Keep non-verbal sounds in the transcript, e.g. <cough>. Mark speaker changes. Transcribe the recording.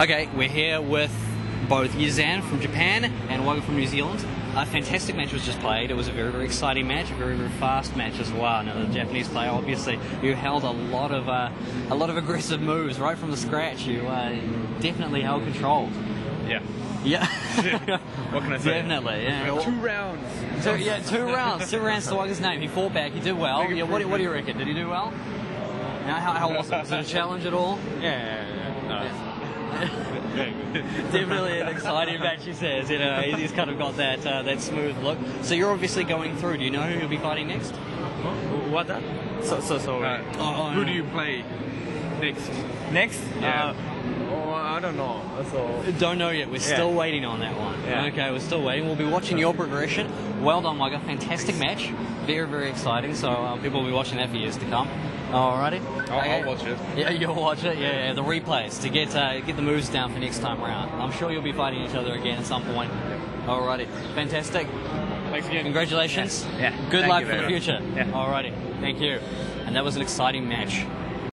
Speaker 1: Okay, we're here with both Yazan from Japan and Wugga from New Zealand. A fantastic match was just played. It was a very, very exciting match, a very, very fast match as well. Now, the Japanese player, obviously, you held a lot of uh, a lot of aggressive moves right from the scratch. You uh, definitely held control.
Speaker 2: Yeah.
Speaker 1: Yeah, <laughs>
Speaker 2: What can I say?
Speaker 1: definitely. Yeah.
Speaker 2: Two rounds.
Speaker 1: Two, yeah, two rounds. Two rounds to Wugga's name. He fought back. He did well. Yeah, what, do- what do you reckon? Did he do well? Now, how, how was it? Was it a challenge at all?
Speaker 2: Yeah, yeah, yeah. No, it's very good. <laughs>
Speaker 1: Definitely an exciting match, he says. You know, he's kind of got that uh, that smooth look. So you're obviously going through. Do you know who you'll be fighting next?
Speaker 2: What that? So, so, so. Uh,
Speaker 1: oh,
Speaker 2: who
Speaker 1: yeah.
Speaker 2: do you play next?
Speaker 3: Next,
Speaker 2: Yeah.
Speaker 3: uh, oh, I don't know. So
Speaker 1: Don't know yet. We're still waiting on that one.
Speaker 3: Yeah.
Speaker 1: Okay, we're still waiting. We'll be watching your progression. Well done, Wugga. Fantastic match. Very, very exciting. So uh, people will be watching that for years to come. Alrighty.
Speaker 2: I'll, I'll watch it.
Speaker 1: Yeah, you'll watch it. Yeah, yeah, the replays to get uh, get the moves down for next time round. I'm sure you'll be fighting each other again at some point. Alrighty, fantastic.
Speaker 2: Thanks again.
Speaker 1: Congratulations.
Speaker 3: Yeah.
Speaker 1: Good
Speaker 3: Thank
Speaker 1: luck for the
Speaker 3: much.
Speaker 1: future.
Speaker 3: Yeah.
Speaker 1: Alrighty. Thank you. And that was an exciting match.